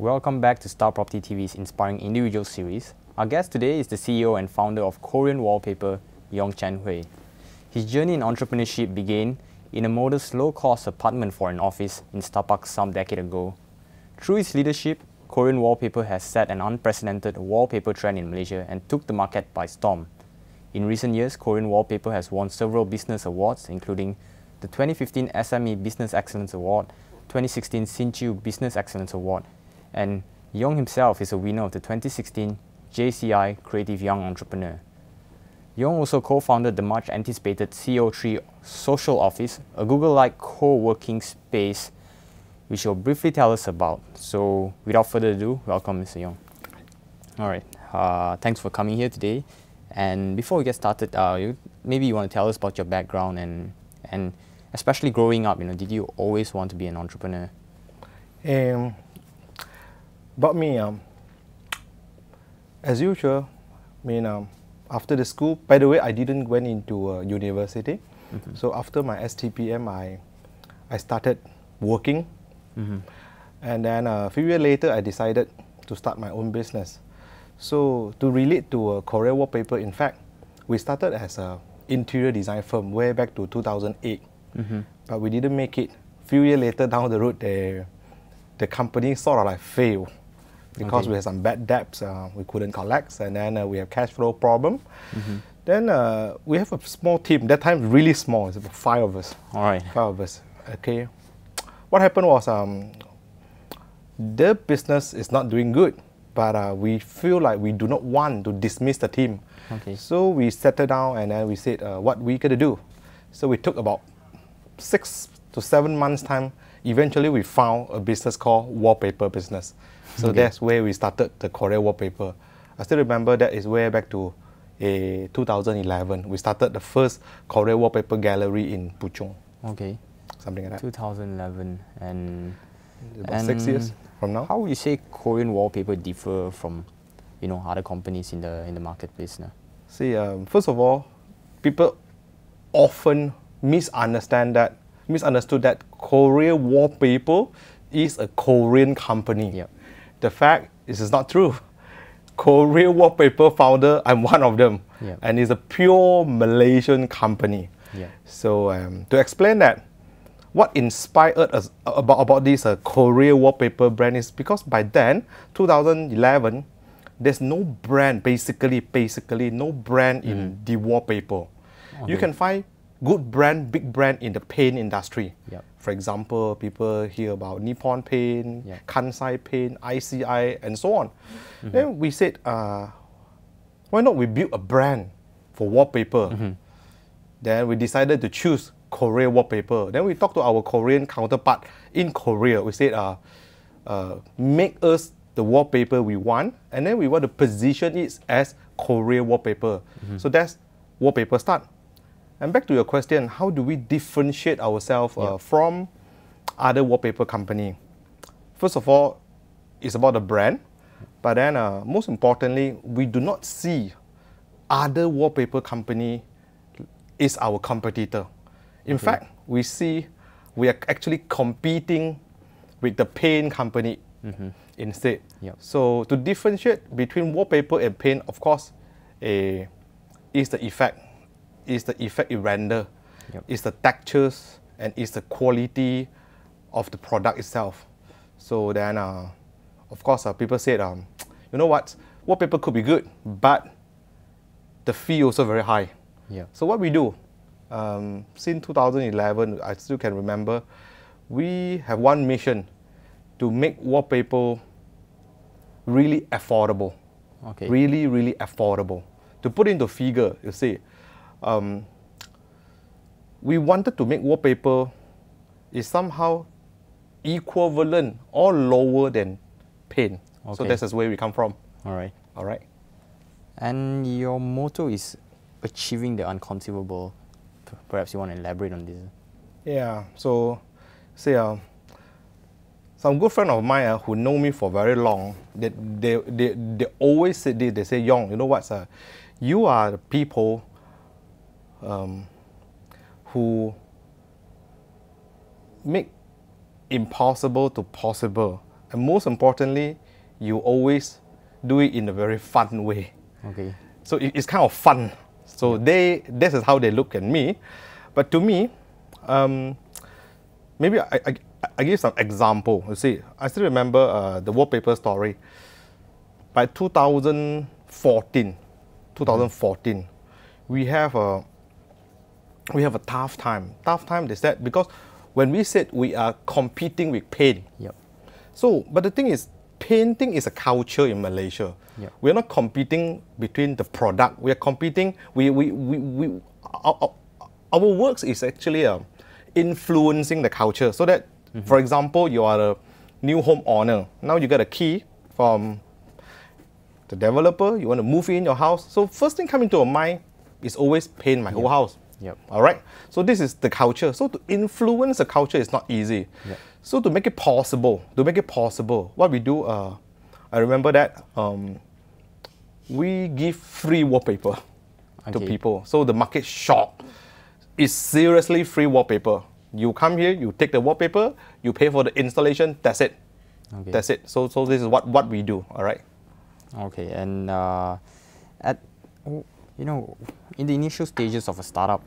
Welcome back to Setapak Property TV's Inspiring Individual series. Our guest today is the CEO and founder of Korean Wallpaper, Yong Chen Hui. His journey in entrepreneurship began in a modest, low-cost apartment for an office in Star some decade ago. Through his leadership, Korean Wallpaper has set an unprecedented wallpaper trend in Malaysia and took the market by storm. In recent years, Korean Wallpaper has won several business awards, including the 2015 SME Business Excellence Award, 2016 Sin Chew Business Excellence Award, and Yong himself is a winner of the 2016 JCI Creative Young Entrepreneur. Yong also co-founded the much anticipated CO3 Social Office, a Google-like co-working space which he'll briefly tell us about. So without further ado, welcome Mr. Yong. All right, uh, thanks for coming here today. And before we get started, uh, you, maybe you want to tell us about your background and, and especially growing up, you know, did you always want to be an entrepreneur? Um, about me, um, as usual, I mean, um, after the school, by the way, I didn't went into a university. Mm -hmm. So after my STPM, I, I started working. Mm -hmm. And then uh, a few years later, I decided to start my own business. So to relate to a Korea wallpaper, in fact, we started as a interior design firm way back to 2008. Mm-hmm. But we didn't make it. A few years later down the road, the, the company sort of like failed because okay. we had some bad debts uh, we couldn't collect, and then uh, we have cash flow problem. Mm-hmm. Then uh, we have a small team. That time really small. It's about five of us. All right. Five of us. Okay. What happened was um, the business is not doing good, but uh, we feel like we do not want to dismiss the team. Okay. So we settled down and then we said uh, what we gonna do. So we took about six to seven months time, eventually we found a business called Wallpaper Business. So okay. that's where we started the Korea Wallpaper. I still remember that is way back to a eh, 2011. We started the first Korea Wallpaper gallery in Puchong. Okay. Something like that. 2011 and about and six years from now. How would you say Korean wallpaper differ from, you know, other companies in the in the marketplace now? See, um, first of all, people often misunderstand that misunderstood that Korea Wallpaper is a Korean company. Yep. The fact is it's not true. Korea Wallpaper founder, I'm one of them, yep. and it's a pure Malaysian company. Yep. So um, to explain that, what inspired us about, about this uh, Korea Wallpaper brand is because by then, 2011, there's no brand basically basically no brand mm. in the wallpaper. Okay. You can find good brand, big brand in the paint industry. Yep. For example, people hear about Nippon Paint, yep. Kansai Paint, ICI, and so on. Mm-hmm. Then we said, uh, why not we build a brand for wallpaper? Mm-hmm. Then we decided to choose Korea wallpaper. Then we talked to our Korean counterpart in Korea. We said, uh, uh, make us the wallpaper we want, and then we want to position it as Korea wallpaper. Mm-hmm. So that's wallpaper start. And back to your question, how do we differentiate ourselves uh, yeah. from other wallpaper company? First of all, it's about the brand, but then uh, most importantly, we do not see other wallpaper company is our competitor. In okay. fact, we see we are actually competing with the paint company mm-hmm. instead. Yep. So to differentiate between wallpaper and paint, of course, a, is the effect is the effect it render, yep. is the textures, and is the quality of the product itself. So then, uh, of course, uh, people said, um, you know what, wallpaper could be good, but the fee also very high. Yeah. So what we do, um, since 2011, I still can remember, we have one mission to make wallpaper really affordable. Okay. Really, really affordable. To put into figure, you see, um, we wanted to make wallpaper is somehow equivalent or lower than paint. Okay. So that's where we come from. All right. All right. And your motto is achieving the unconceivable. Perhaps you want to elaborate on this. Yeah. So, say, uh, some good friend of mine uh, who know me for very long, they, they, they, they always say this, they say, Yong, you know what, sir? You are the people um, who make impossible to possible and most importantly, you always do it in a very fun way. Okay. So it, it's kind of fun. So they this is how they look at me, but to me, um, maybe I, I, I give some example. You see, I still remember uh, the wallpaper story. By 2014, 2014, we have a we have a tough time. Tough time. They said because when we said we are competing with paint. Yep. So, but the thing is, painting is a culture in Malaysia. Yeah. We're not competing between the product. We are competing. We we we, we our, our, works is actually uh, influencing the culture. So that, for example, you are a new home owner. Now you get a key from the developer. You want to move in your house. So first thing coming to your mind is always paint my whole house. Yep. All right. So this is the culture. So to influence the culture is not easy. Yep. So to make it possible, to make it possible, what we do, uh, I remember that um, we give free wallpaper to people. So the market shock is seriously free wallpaper. You come here, you take the wallpaper, you pay for the installation. That's it. Okay. That's it. So so this is what what we do. All right. Okay, and uh, at you know, in the initial stages of a startup,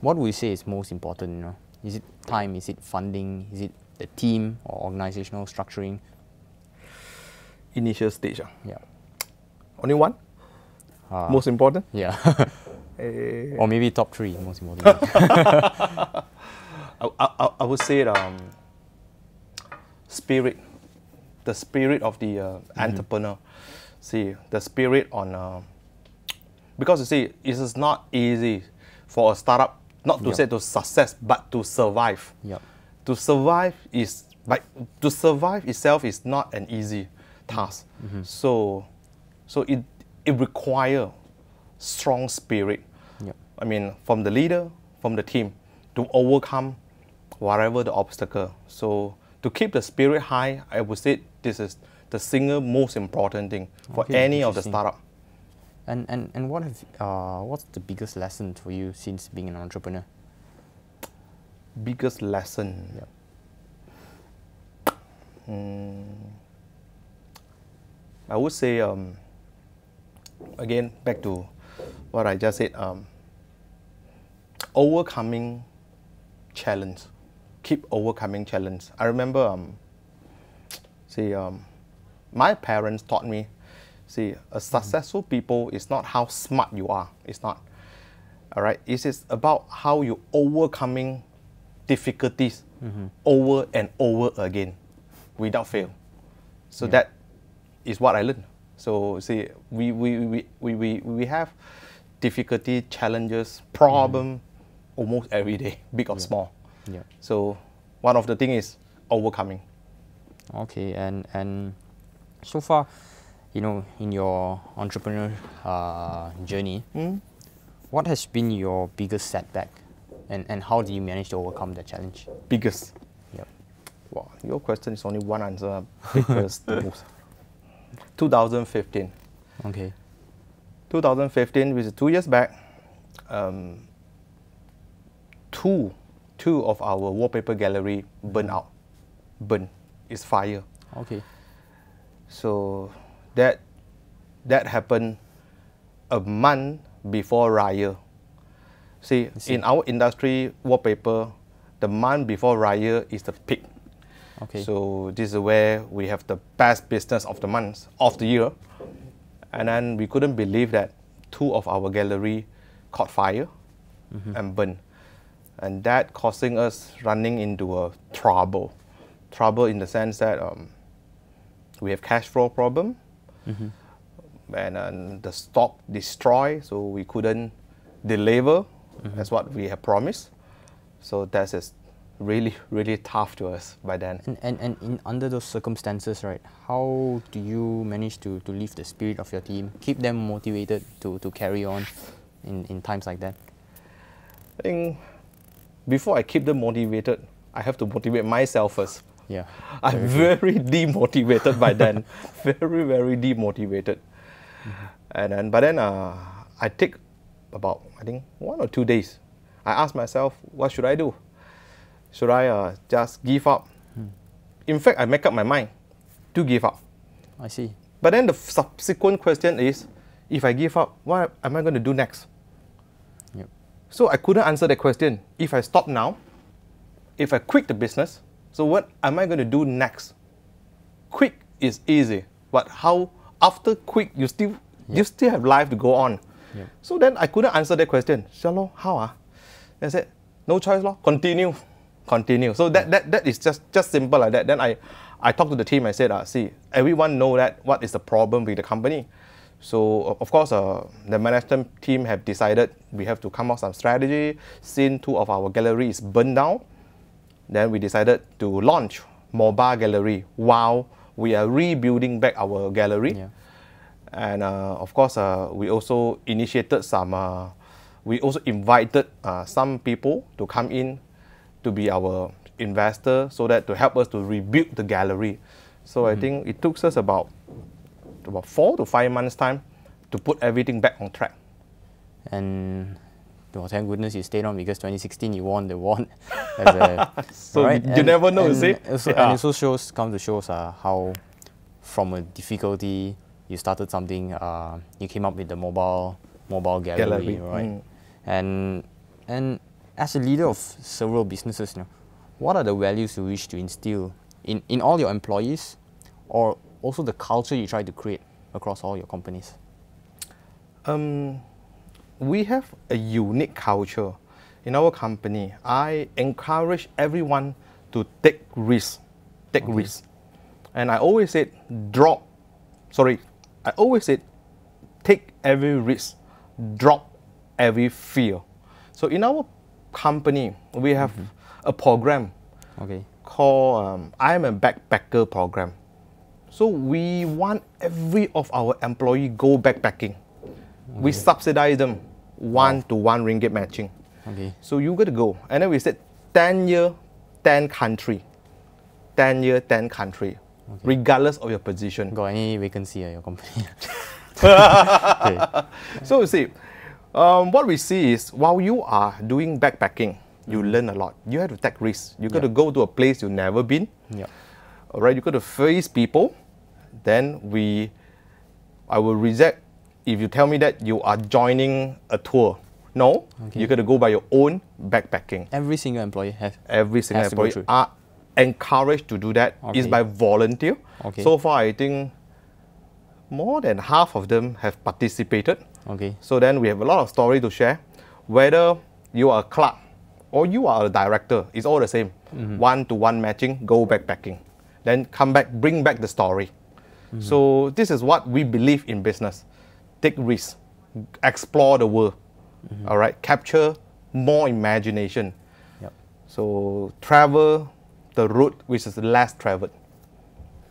what would you say is most important? You know, is it time? Is it funding? Is it the team or organizational structuring? Initial stage. ah. Yeah, Only one. Uh, Most important. yeah, Eh, or maybe top three. Most important. I, I, I would say um, spirit, the spirit of the uh, entrepreneur. See, the spirit on, uh, because you see, it is not easy for a startup, not to Yup. say to success, but to survive. Yup. To survive is, like, to survive itself is not an easy task. Mm-hmm. So, so it, it requires strong spirit. Yep. I mean, from the leader, from the team, to overcome whatever the obstacle. So to keep the spirit high, I would say this is the single most important thing for Okay, any of the startup. And and and what have uh, what's the biggest lesson for you since being an entrepreneur? Biggest lesson. Yep. Mm, I would say um, again back to what I just said. Um, overcoming challenge, keep overcoming challenge. I remember, um, see, um, my parents taught me, see, a successful people is not how smart you are. It's not. All right. It is about how you overcoming difficulties over and over again without fail. So Yeah. that is what I learned. So see, we we, we, we, we, we have difficulty, challenges, problem almost every day, big or small. Yeah. So one of the thing is overcoming. Okay, and and so far, you know, in your entrepreneur uh, journey, what has been your biggest setback, and and how do you manage to overcome that challenge? Biggest. Yep. Wow, your question is only one answer. Biggest, most. 2015. Okay. 2015, which is two years back, um, two, two of our wallpaper gallery burned out. Burn. It's fire. Okay. So that that happened a month before Raya. See, in our industry, wallpaper, the month before Raya is the peak. Okay. So this is where we have the best business of the month of the year, and then we couldn't believe that two of our gallery caught fire and burned, and that causing us running into a trouble, trouble in the sense that um, we have cash flow problem, and uh, the stock destroyed, so we couldn't deliver as what we have promised. So that is really really tough to us by then. And, and, and in, under those circumstances, right, how do you manage to, to lift the spirit of your team, keep them motivated to, to carry on in, in times like that? I think before I keep them motivated, I have to motivate myself first. Yeah. I'm very demotivated by then, very very demotivated. And then, but then uh, I take about I think one or two days. I ask myself, what should I do? Should I uh, just give up? In fact, I make up my mind. to give up. I see. But then the subsequent question is, if I give up, what am I going to do next? Yep. So I couldn't answer that question. If I stop now, if I quit the business, so what am I going to do next? Quick is easy, but how after quick you still you still have life to go on. Yep. So then I couldn't answer that question. So lor, how ah? Then I said, no choice lor, continue, continue. So that, that that is just just simple like that. Then I I talked to the team. I said, uh, see, everyone know that what is the problem with the company. So of course, uh, the management team have decided we have to come up with some strategy. Since two of our gallery is burned down, then we decided to launch mobile gallery while we are rebuilding back our gallery. Yeah. And uh, of course, uh, we also initiated some. Uh, we also invited uh, some people to come in to be our investor, so that to help us to rebuild the gallery. So I think it took us about about four to five months time to put everything back on track. And well, thank goodness you stayed on because 2016 you won the one. As a, So you never know, and see? Also, Yeah. And it also shows, comes to shows uh, how from a difficulty you started something, uh, you came up with the mobile mobile gallery, Gallery, right? mm. And and as a leader of several businesses, you know, what are the values you wish to instill in, in all your employees, or also the culture you try to create across all your companies? Um, we have a unique culture in our company. I encourage everyone to take risks, take risks, and I always said drop. Sorry, I always said take every risk, drop every fear. So in our company, we have a program Okay. called um, I am a backpacker program. So we want every of our employee go backpacking. We subsidize them one to one ringgit matching. Okay. So you got to go, and then we said ten year, ten country, ten year, ten country, regardless of your position. Got any vacancy at your company? okay. So you see, um, what we see is while you are doing backpacking, you learn a lot. You have to take risks. You got to go to a place you've never been. Yeah. all right you got to face people then we i will reject if you tell me that you are joining a tour no Okay. you got to go by your own backpacking Every single employee has. every single Has employee are encouraged to do that is Okay. by volunteer Okay. so far i think more than half of them have participated Okay. so then we have a lot of story to share. Whether you are a clerk or you are a director, it's all the same. One to one matching, go backpacking. Then come back, bring back the story. Mm-hmm. So this is what we believe in business. Take risks, explore the world. All right, capture more imagination. Yep. So travel the route which is less traveled.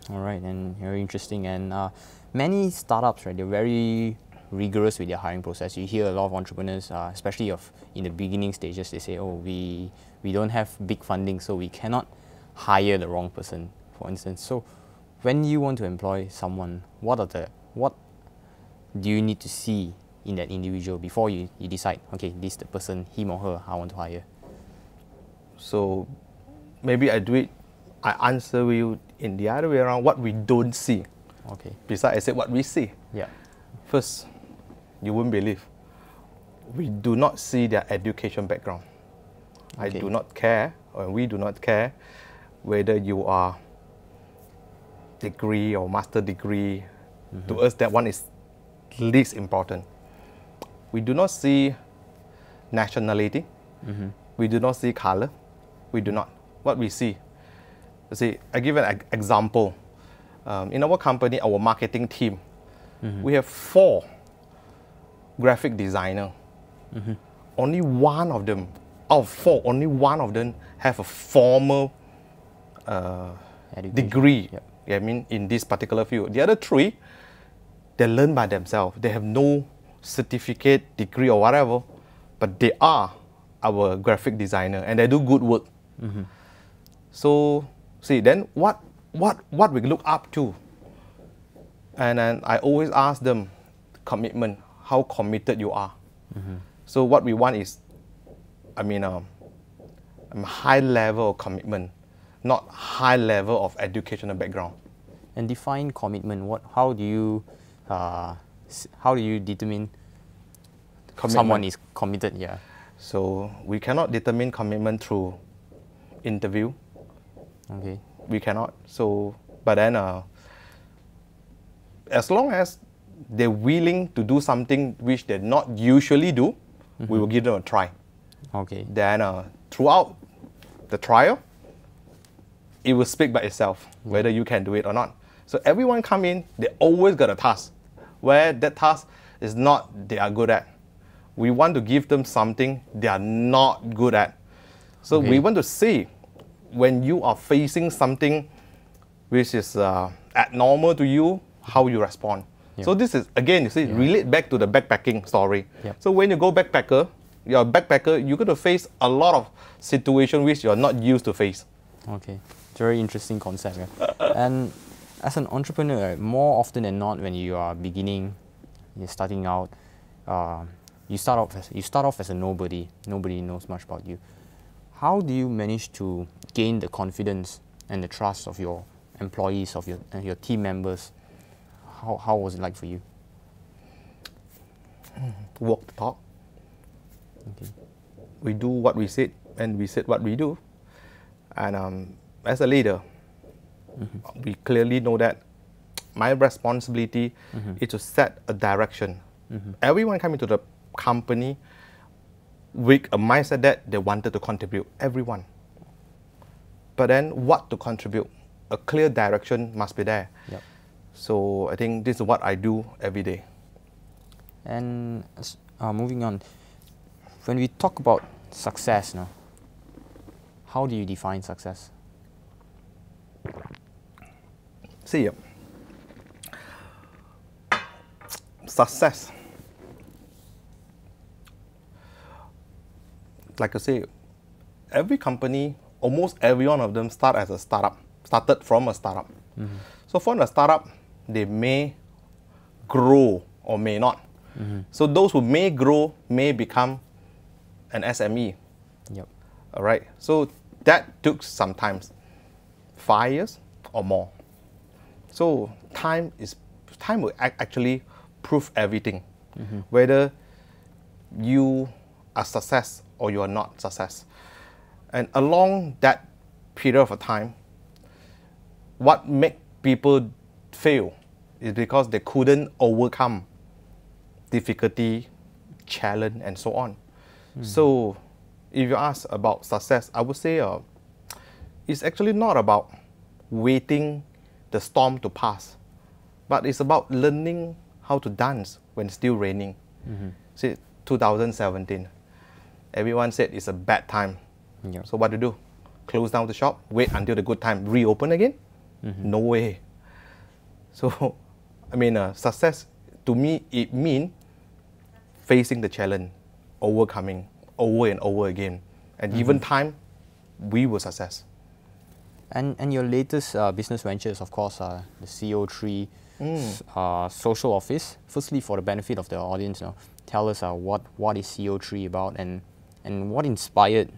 All right, and very interesting. And uh, many startups, right, they're very rigorous with their hiring process. You hear a lot of entrepreneurs, uh, especially of in the beginning stages, they say, "Oh, we we don't have big funding, so we cannot hire the wrong person." For instance, so when you want to employ someone, what are the what do you need to see in that individual before you, you decide, okay, this is the person, him or her, I want to hire? So maybe I do it, I answer you in the other way around what we don't see. Okay. Besides, I said what we see. Yeah. First, you won't believe. We do not see their education background. I do not care, or we do not care, whether you are degree or master degree. Mm-hmm. To us, that one is least important. We do not see nationality. We do not see color. We do not. What we see, you see, I give an example. Um, in our company, our marketing team, we have four graphic designer. Only one of them, out of four, only one of them have a formal uh, degree. Yep. I mean, in this particular field. The other three, they learn by themselves. They have no certificate, degree, or whatever, but they are our graphic designer and they do good work. So, see, then what, what, what we look up to? And then I always ask them commitment, how committed you are. So, what we want is, I mean, um, um, high level of commitment, not high level of educational background. And define commitment. What? How do you, uh, how do you determine commitment. someone is committed? Yeah. So we cannot determine commitment through interview. Okay. We cannot. So, but then, uh, as long as they're willing to do something which they not usually do, mm-hmm. we will give them a try. Okay. Then, uh, throughout the trial, it will speak by itself whether you can do it or not. So everyone come in, they always got a task, where that task is not they are good at. We want to give them something they are not good at. So okay. we want to see when you are facing something which is uh, abnormal to you, how you respond. Yep. So this is again, you see, yeah. relate back to the backpacking story. Yep. So when you go backpacker, you're a backpacker, you're going to face a lot of situations which you're not used to face. Okay, very interesting concept. Yeah? and as an entrepreneur, more often than not, when you are beginning, you're starting out, uh, you start off as you start off as a nobody. Nobody knows much about you. How do you manage to gain the confidence and the trust of your employees, of your and your team members? How how was it like for you? Walk the talk. Okay. We do what we said, and we said what we do. And um, as a leader, mm-hmm. we clearly know that my responsibility mm-hmm. is to set a direction. Mm-hmm. Everyone coming to the company with a mindset that they wanted to contribute, everyone. But then, what to contribute? A clear direction must be there. Yep. So I think this is what I do every day. And uh, moving on, when we talk about success now, how do you define success? See, you. success. Like I say, every company, almost every one of them start as a startup, started from a startup. Mm-hmm. So from a startup, they may grow or may not. Mm-hmm. So those who may grow may become an SME. Yep. All right. So that took sometimes five years or more. So time is time will actually prove everything, mm-hmm. whether you are success or you are not success. And along that period of time, what make people fail is because they couldn't overcome difficulty, challenge, and so on. Mm. So, if you ask about success, I would say uh, it's actually not about waiting the storm to pass, but it's about learning how to dance when it's still raining. Mm-hmm. See, 2017, everyone said it's a bad time. Yep. So what to do? Close down the shop, wait until the good time, reopen again? Mm-hmm. No way. So, I mean, uh, success to me it means facing the challenge, overcoming over and over again, and mm-hmm. given time, we will success. And and your latest uh, business ventures, of course, are the CO3 mm. uh, social office. Firstly, for the benefit of the audience, you know, tell us uh, what what is CO3 about and and what inspired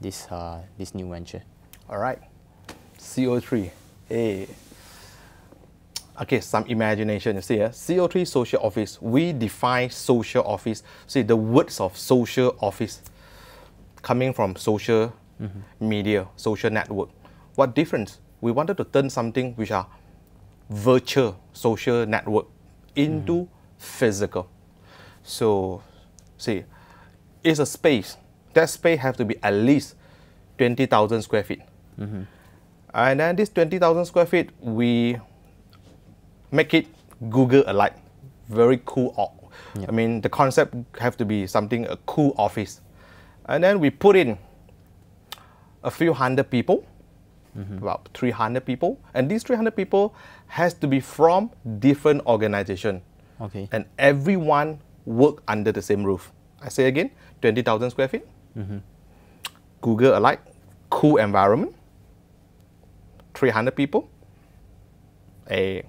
this uh, this new venture. All right, CO3. Hey. Okay, some imagination. You see, uh, CO3 social office. We define social office. See the words of social office coming from social mm-hmm. media, social network what difference? We wanted to turn something which are virtual social network into mm. physical. So, see, it's a space. That space have to be at least 20,000 square feet. Mm-hmm. And then this 20,000 square feet, we make it Google alike. Very cool. Yep. I mean, the concept have to be something, a cool office. And then we put in a few hundred people mm-hmm. about 300 people. And these 300 people has to be from different organization. Okay. And everyone work under the same roof. I say again, 20,000 square feet. Mm-hmm. Google alike, cool environment, 300 people, a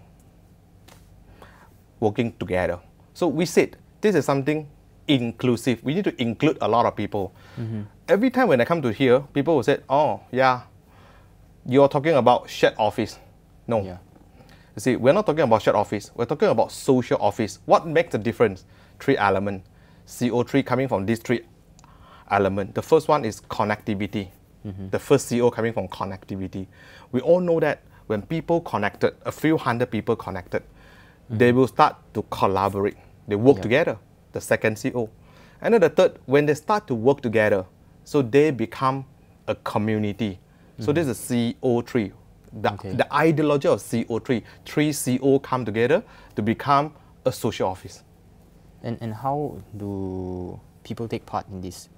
working together. So we said this is something inclusive. We need to include a lot of people. Mm-hmm. Every time when I come to here, people will say, "Oh, yeah, you're talking about shared office. No. Yeah. You see, we're not talking about shared office. We're talking about social office. What makes the difference? Three elements. CO3 coming from these three elements. The first one is connectivity. Mm-hmm. The first CO coming from connectivity. We all know that when people connected, a few hundred people connected, mm-hmm. they will start to collaborate. They work together. The second CO. And then the third, when they start to work together, so they become a community. So this is CO3. The, okay. the ideology of CO3, three CO come together to become a social office. And, and how do people take part in this,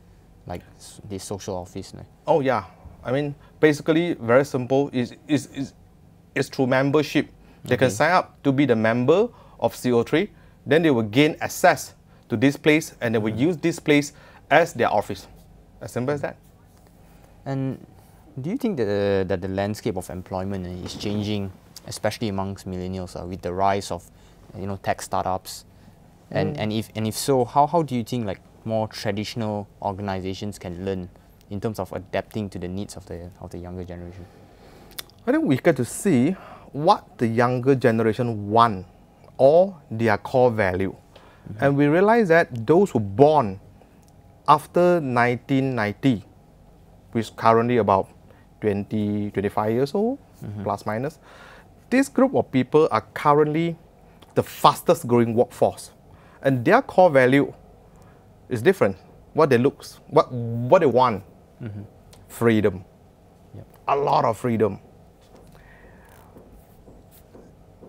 like this social office? Oh yeah, I mean basically very simple. Is is is is through membership. They okay. can sign up to be the member of CO3. Then they will gain access to this place and they will mm-hmm. use this place as their office. As simple as that. And do you think that, uh, that the landscape of employment is changing, especially amongst millennials, uh, with the rise of you know tech startups? And, mm. and, if, and if so, how, how do you think like more traditional organizations can learn in terms of adapting to the needs of the, of the younger generation? I think we get to see what the younger generation want or their core value. Mm-hmm. And we realize that those who born after 1990, which is currently about 20, 25 years old, mm-hmm. plus minus, this group of people are currently the fastest growing workforce. And their core value is different. What they look, what, what they want, mm-hmm. freedom. Yep. A lot of freedom.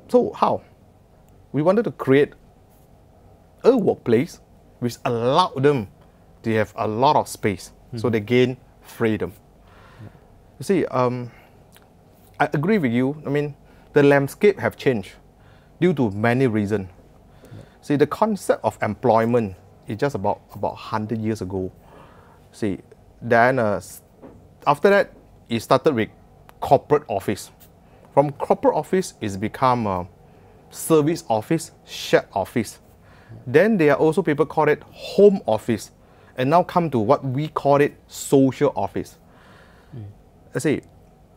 So how? We wanted to create a workplace which allowed them to have a lot of space mm-hmm. so they gain freedom. You see, um, I agree with you. I mean, the landscape have changed due to many reasons. See, the concept of employment is just about about hundred years ago. See, then uh, after that, it started with corporate office. From corporate office, it's become a service office, shared office. Then there are also people call it home office, and now come to what we call it social office. Mm. I say,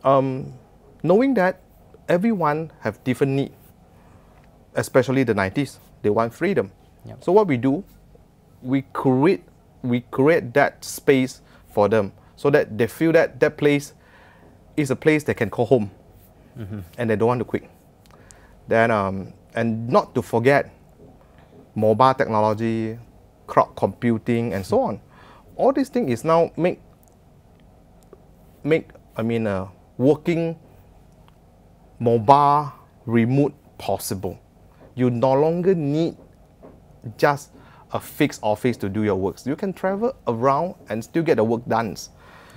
um, knowing that everyone have different need, especially the 90s, they want freedom. Yep. So what we do, we create we create that space for them so that they feel that that place is a place they can call home, mm-hmm. and they don't want to quit. Then um, and not to forget mobile technology, cloud computing, and so on. All these things is now make make I mean uh, working mobile remote possible. You no longer need just a fixed office to do your works. You can travel around and still get the work done.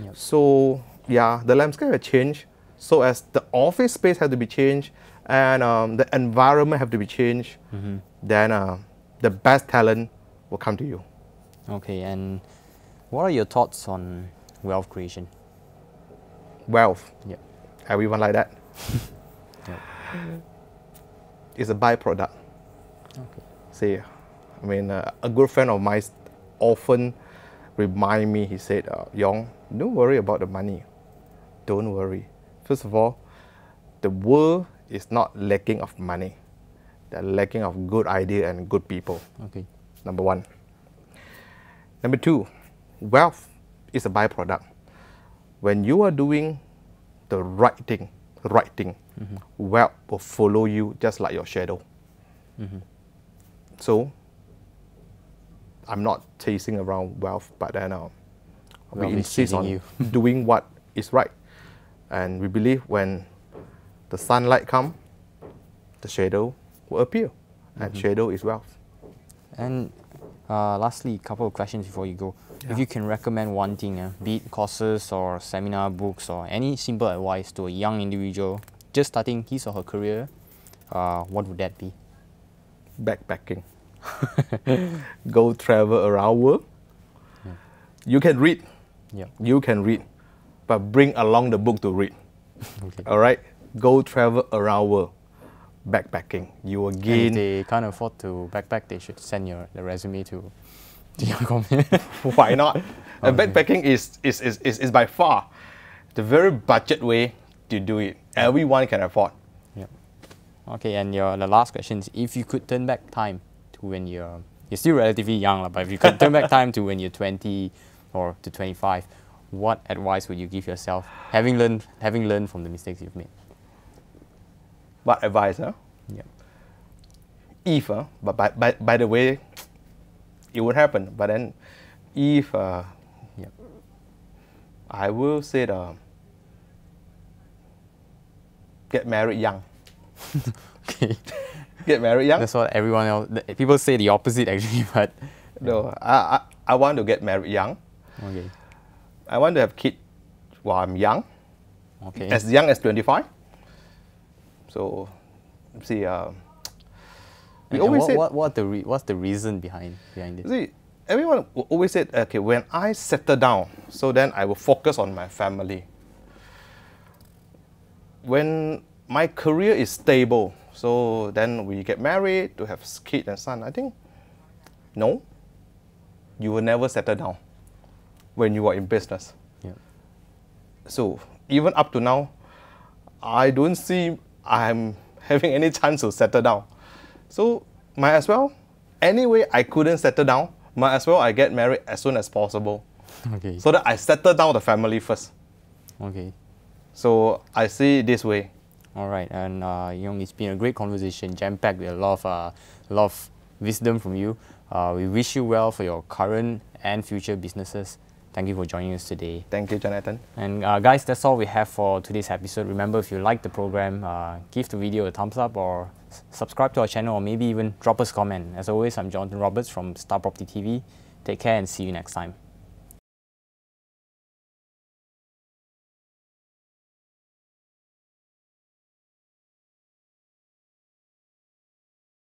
Yep. So yeah, the landscape has changed. So as the office space had to be changed and um, the environment have to be changed, mm-hmm. then uh, the best talent will come to you. Okay, and what are your thoughts on wealth creation? Wealth. Yeah. Everyone like that. yeah. It's a byproduct. Okay. See, I mean, uh, a good friend of mine often remind me. He said, uh, "Yong, don't worry about the money. Don't worry. First of all, the world is not lacking of money they're lacking of good idea and good people. Okay. Number one. Number two, wealth is a byproduct. When you are doing the right thing, right thing, mm-hmm. wealth will follow you just like your shadow. Mm-hmm. So, I'm not chasing around wealth, but then uh, we insist on you. doing what is right, and we believe when the sunlight come, the shadow will appear, and mm-hmm. shadow is wealth. And uh, lastly, a couple of questions before you go. Yeah. If you can recommend one thing, uh, be it courses or seminar books or any simple advice to a young individual just starting his or her career, uh, what would that be? Backpacking. Go travel around world. Yeah. You can read. Yeah. You can read, but bring along the book to read. okay. All right. Go travel around world backpacking. You again. And if they can't afford to backpack, they should send your the resume to, your company. Why not? Okay. backpacking is, is, is, is, is by far the very budget way to do it. Everyone can afford. Yep. Okay, and your the last question is if you could turn back time to when you're you're still relatively young, but if you could turn back time to when you're 20 or to 25, what advice would you give yourself, having learned having learned from the mistakes you've made? What advice, huh? Yeah. If, uh, but by, by, by the way, it would happen. But then, if uh, Yeah. I will say the get married young. Okay. Get married young. That's what everyone else. People say the opposite actually, but No, I, I, I want to get married young. okay. I want to have kid while I'm young, Okay. as young as 25. So, see, uh, we And always what, said, what, what the what's the reason behind behind this? see, everyone always said, okay, when I settle down, so then I will focus on my family. When my career is stable, so then we get married to have kid and son. I think, no, you will never settle down when you are in business. Yeah. So even up to now, I don't see I'm having any chance to settle down. So might as well. Anyway, I couldn't settle down. Might as well I get married as soon as possible, Okay. so that I settle down the family first. okay. So I see it this way. All right, and uh, Yong, it's been a great conversation, jam-packed with a lot of, uh, a lot of wisdom from you. Uh, we wish you well for your current and future businesses. Thank you for joining us today. Thank you, Jonathan. And uh, guys, that's all we have for today's episode. Remember, if you like the program, uh, give the video a thumbs up or subscribe to our channel or maybe even drop us a comment. As always, I'm Jonathan Roberts from Star Property TV. Take care and see you next time.